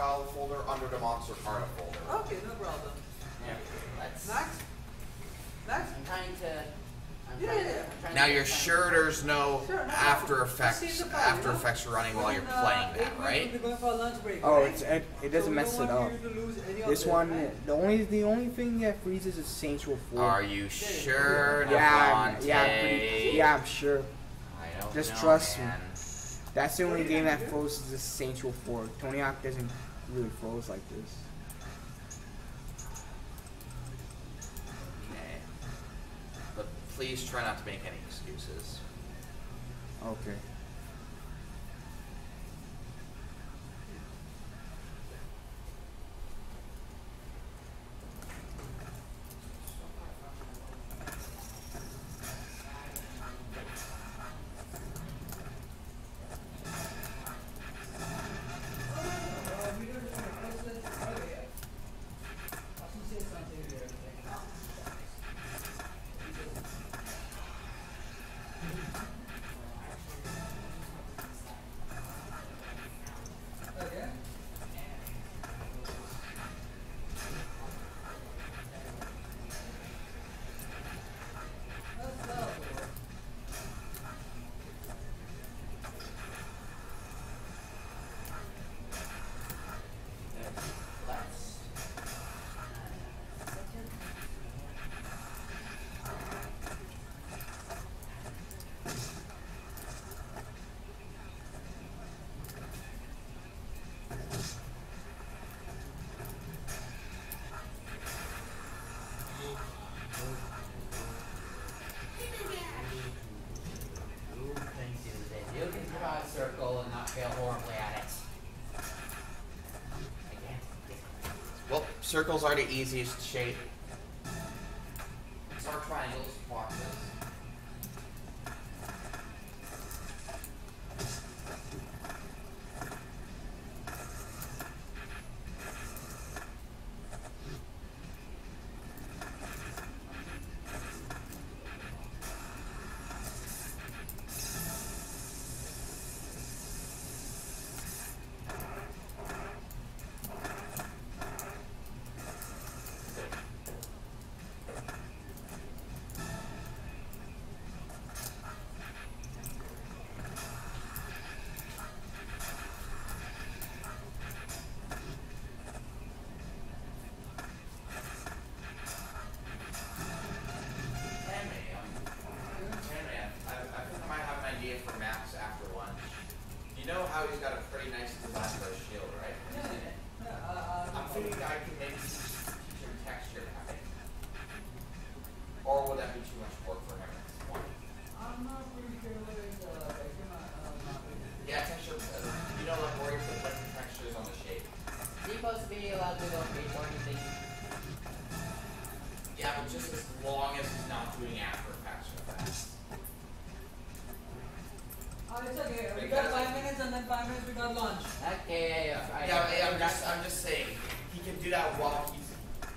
file folder under the Monster Carta folder. Okay, no problem. Yeah. Let's. Next. Next. I'm trying to. I'm Yeah, trying yeah, to- trying Now to you're sure there's no Sure, no After. Effects Just file, After you know? Effects running while you're Within, uh, playing that, right? We'll be going for a lunch break. Oh, right? it's it, it doesn't So mess it up. you to lose any of This one, right? the only the only thing that freezes is Saints Row 4. Are you sure, yeah, Devontae? yeah, I'm pretty, yeah, I'm sure. I don't Just know, trust me. That's the only game that froze is Saints Row 4. Tony Hawk doesn't really froze like this. Okay. But please try not to make any excuses. Okay. Circles are the easiest shape. Know how he's got a pretty nice design for a shield, right? I'm thinking I can maybe teach, him texture mapping. Or would that be too much work for him at this point? I'm not pretty sure whether it's Yeah, texture. Uh, you know, like you put different textures on the shape. He be allowed to go minutes five minutes we got lunch. Okay, I, Yeah, yeah, I'm just, I'm just saying, he can do that while he's.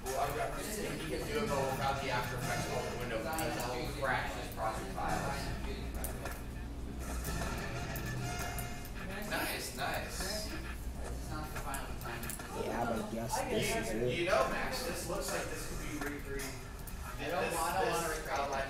Well, I'm, I'm just saying he can do it but without the After Effects of the window because that will crash his project files. Nice, nice. This is not the final time. Yeah, but yes, I this guess is it. you know, Max, this looks like this could be re re. I don't this, want- I don't wanna recreate outline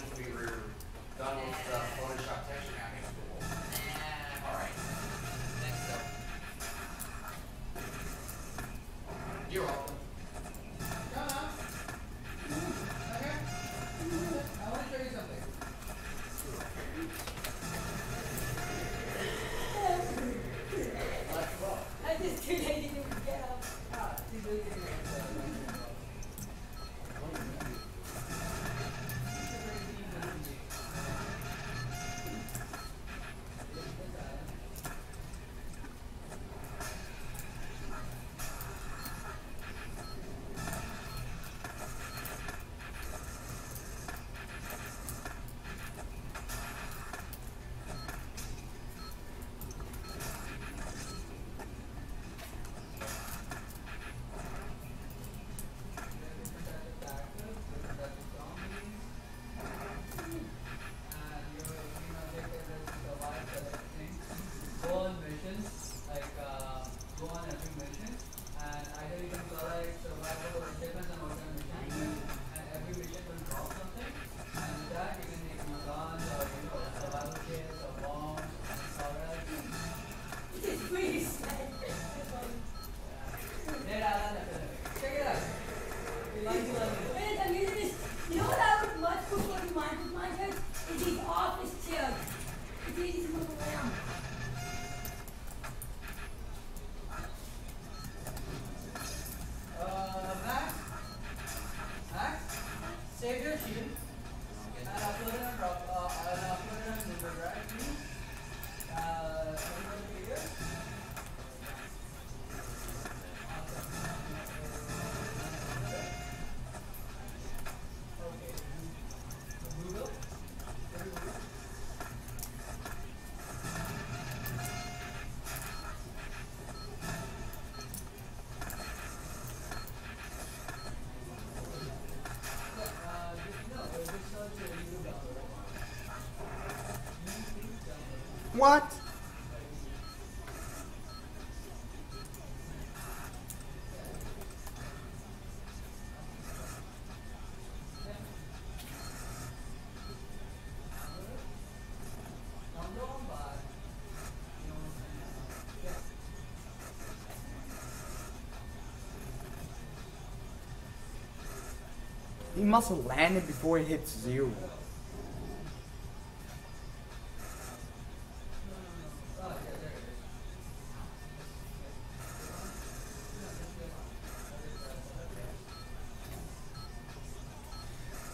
what? He must have landed before he hits zero.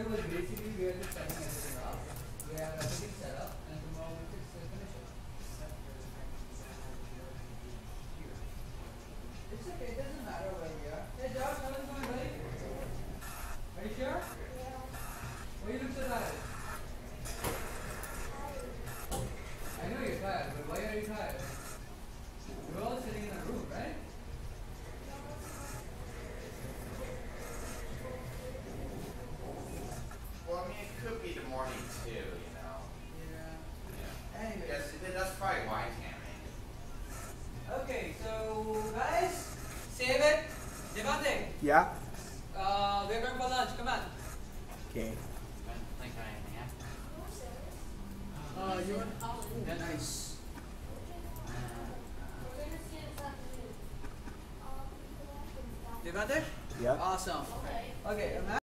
paper was basically where the study is set up, where everything set up, and tomorrow it's definition. It's okay, it doesn't matter where we are. Hey, Josh, how is my buddy? Are you sure? Yeah. Why are you look so tired? I know you're tired, but why are you tired? Yeah? Uh, we're going for lunch. Come on. Okay. Uh, you're an. Nice. They got there? Yeah. Awesome. Okay,